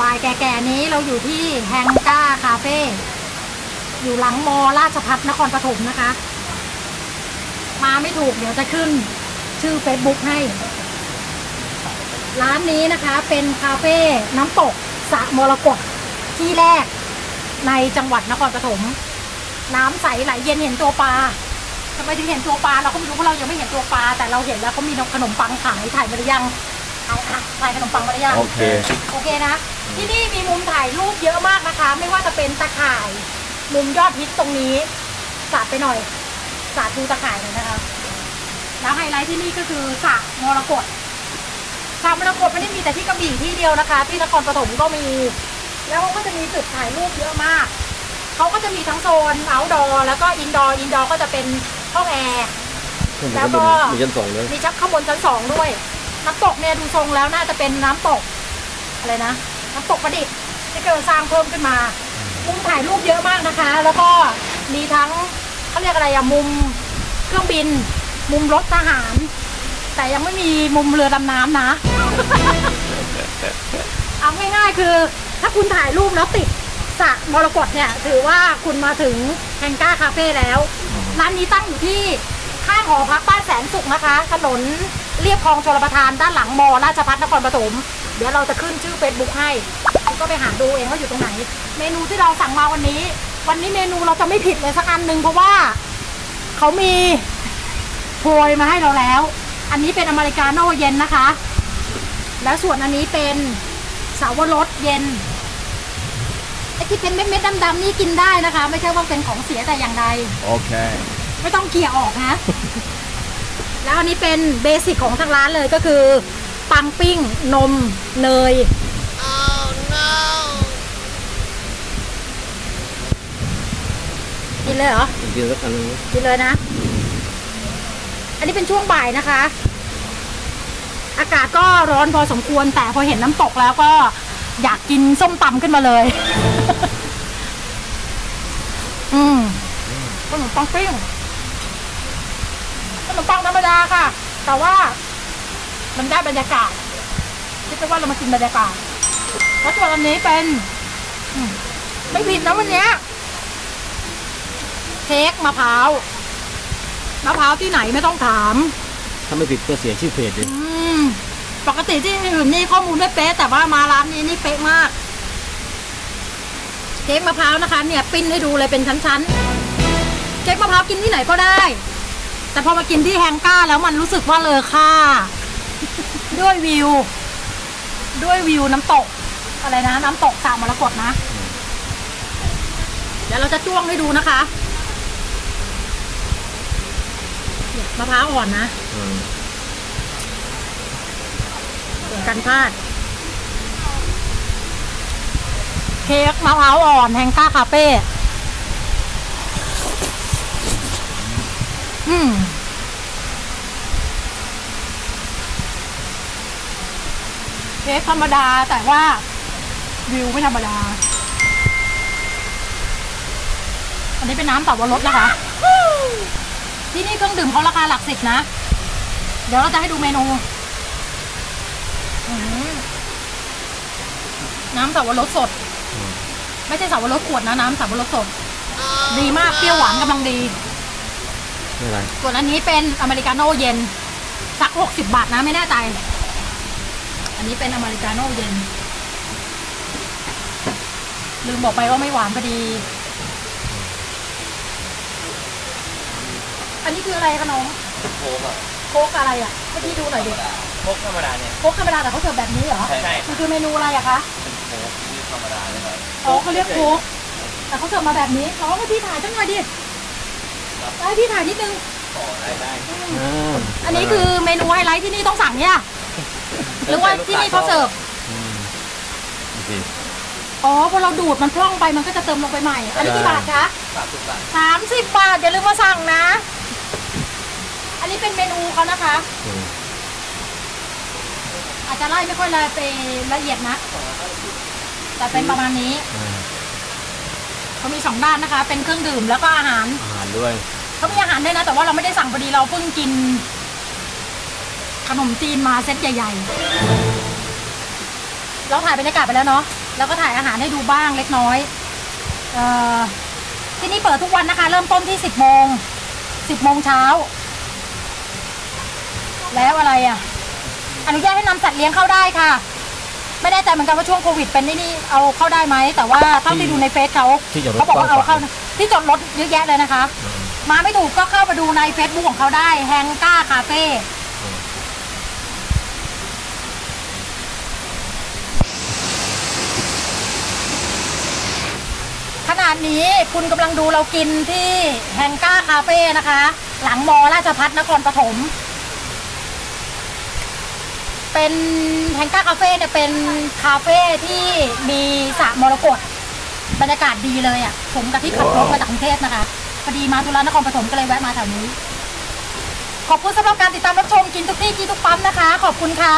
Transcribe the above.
บ่ายแก่ๆนี้เราอยู่ที่แฮงก้าคาเฟ่อยู่หลังมอราชพัฒนครปฐมนะคะ มาไม่ถูกเดี๋ยวจะขึ้นชื่อ Facebook ให้ ร้านนี้นะคะเป็นคาเฟ่น้ำตกสระมรกตที่แรกในจังหวัดนครปฐมน้ำใสไหลเย็นเห็นตัวปลาทำไมถึงเห็นตัวปลาเราก็ไม่รู้เพราะเรายังไม่เห็นตัวปลาแต่เราเห็นแล้วเขามีขนมปังขายถ่ายมาหรือยัง ถ่ายอะถ่ายขนมปังมาหรือยังโอเค โอเคนะ ที่นี่มีมุมถ่ายรูปเยอะมากนะคะ ไม่ว่าจะเป็นตาข่าย มุมยอดฮิตตรงนี้ สาดไปหน่อย สาดดูตาข่ายหน่อยนะคะ แล้วไฮไลท์ที่นี่ก็คือสระมรกตสระมรกตไม่ได้มีแต่ที่กระบี่ที่เดียวนะคะ ที่นครปฐมก็มี แล้วก็จะมีจุดถ่ายรูปเยอะมากเขาก็จะมีทั้งโซน outdoor แล้วก็ indoor indoor ก็จะเป็นห้องแอร์แล้วก็มีชั้นสองเลยมีชักข้างบนชั้นสองด้วย น้ำตกเนี่ยดูทรงแล้วน่าจะเป็นน้ำตกอะไรนะน้ำตกประดิษฐ์ที่เกิดสร้างเพิ่มขึ้นมามุมถ่ายรูปเยอะมากนะคะ แล้วก็มีทั้งเขาเรียกอะไรอะมุมเครื่องบิน มุมรถทหาร แต่ยังไม่มีมุมเรือดำน้ำนะ เอาง่ายๆคือ ถ้าคุณถ่ายรูปแล้วติดสระมรกตเนี่ย ถือว่าคุณมาถึงแฮงก้าคาเฟ่แล้ว ร้านนี้ตั้งอยู่ที่ข้างหอพักบ้านแสนสุขนะคะ ถนน เรียบคลองชลประทานด้านหลังมอราชพัฒนครปฐมเดี๋ยวเราจะขึ้นชื่อ Facebook ให้คุณก็ไปหาดูเองว่าอยู่ตรงไหน เมนูที่เราสั่งมาวันนี้ วันนี้เมนูเราจะไม่ผิดเลยสักอันหนึ่งเพราะว่าเขามีโพยมาให้เราแล้ว อันนี้เป็นอเมริกาโน่เย็นนะคะ แล้วส่วนอันนี้เป็นสาวรสเย็นไอ้ที่เป็นเม็ดๆดำๆนี่กินได้นะคะ ไม่ใช่ว่าเป็นของเสียแต่อย่างใด โอเค ไม่ต้องเกลี่ยออกนะ แล้วอันนี้เป็นเบสิกของทางร้านเลยก็คือ ปังปิ้งนมเนยกินเลยเหรออีกทีสักอันหนึงกินเลยนะ อันนี้เป็นช่วงบ่ายนะคะ อากาศก็ร้อนพอสมควรแต่พอเห็นน้ำตกแล้วก็อยากกินส้มตำขึ้นมาเลย อืมขนมปังปิ้ง ขนมปังธรรมดาค่ะ แต่ว่า มันได้บรรยากาศคิดว่าเรามากินบรรยากาศแล้วส่วนอันนี้เป็นอืมไม่ผิดนะวันเนี้ยเค้กมะพร้าวมะพร้าวที่ไหนไม่ต้องถาม ถ้าไม่ผิดก็เสียชื่อเพจดิอืมปกติที่อื่นนี่ข้อมูลไม่เป๊ะแต่ว่ามาร้านนี้นี่เป๊ะมาก เค้กมะพร้าวนะคะ เนี่ยปิ้นให้ดูเลยเป็นชั้นๆเค้กมะพร้าวกินที่ไหนก็ได้ แต่พอมากินที่แฮงก้าแล้วมันรู้สึกว่าเลอค่า ด้วยวิว ด้วยวิวน้ำตก อะไรนะ น้ำตกสามมรกตนะ เดี๋ยวเราจะจ้วงให้ดูนะคะมะพร้าวอ่อนนะกันพลาด เค้กมะพร้าวอ่อนแฮงก้าคาเฟ่ อืมเค้กธรรมดาแต่ว่า วิวไม่ธรรมดา อันนี้เป็นน้ำสับปะรดนะคะ ที่นี่เครื่องดื่มเขาราคาหลักสิบนะ เดี๋ยวเราจะให้ดูเมนูอืมน้ำสับปะรดสด ไม่ใช่สับปะรดขวดนะ น้ำสับปะรดสด ดีมากเปรี้ยวหวานกำลังดี ไม่เป็นไรส่วนอันนี้เป็นอเมริกาโน่เย็น สักหกสิบบาทนะไม่แน่ใจ อันนี้เป็นอเมริกาโน่เย็น ลืมบอกไปว่าไม่หวานพอดี อันนี้คืออะไรคะน้อง โค้กอะโค้กอะไรอะเมื่อกี้ดูหน่อยดิโค้กธรรมดาเนี่ยโค้กธรรมดาแต่เขาเสิร์ฟแบบนี้เหรอ ใช่ใช่มันคือเมนูอะไรอะคะเป็นโค้กที่ธรรมดาเลยครับอ๋อเขาเรียกโค้กแต่เขาเสิร์ฟมาแบบนี้น้องให้พี่ถ่ายสักหน่อยดิ ให้พี่ถ่ายนิดนึงขอได้ได้อ่าอันนี้คือเมนูไฮไลท์ที่นี่ต้องสั่งเนี่ยหรือว่าที่นี่เขาเสิร์ฟมโอเคอ๋อพอเราดูดมันพร่องไปมันก็จะเติมลงไปใหม่ อันนี้กี่บาทคะสามสิบบาทสามสิบบาทอย่าลืมมาสั่งนะ อันนี้เป็นเมนูเขานะคะอืมอาจจะไล่ไม่ค่อยละไปละเอียดนะแต่เป็นประมาณนี้ อ่า เขามีสองด้านนะคะ เป็นเครื่องดื่มแล้วก็อาหาร อาหารด้วย เขามีอาหารด้วยนะ แต่ว่าเราไม่ได้สั่งพอดีเราเพิ่งกิน ขนมจีนมาเซตใหญ่เราถ่ายบรรยากาศไปแล้วเนาะ แล้วก็ถ่ายอาหารให้ดูบ้างเล็กน้อยเอ่อที่นี่เปิดทุกวันนะคะ เริ่มต้นที่10โมง10โมงเช้า แล้วอะไรอะ อนุญาตให้นำสัตว์เลี้ยงเข้าได้ค่ะ ไม่แน่ใจเหมือนกันว่าช่วงโควิดเป็นนี่นี่เอาเข้าได้ไหมแต่ว่าเท่าที่ดูในเฟซเขาที่จอดรถเขาบอกว่าเอาเข้ากว้างขวางที่จอดรถเยอะแยะเลยนะคะ มาไม่ถูกก็เข้ามาดูใน Facebook ของเขาได้แฮงก้าคาเฟ่ขนาดนี้คุณกำลังดูเรากินที่แฮงก้าคาเฟ่นะคะ หลังมอราชพัฒนครปฐม เป็นแฮงก้าคาเฟ่เนี่ยเป็นคาเฟ่ที่มีสระมรกตบรรยากาศดีเลยอะสมกับที่ขับรถมาจากกรุงเทพนะคะพอดีมาธุระนครปฐมก็เลยแวะมาแถวนี้ ขอบคุณสำหรับการติดตามรับชมกินทุกที่กินทุกปั๊มนะคะ ขอบคุณค่ะ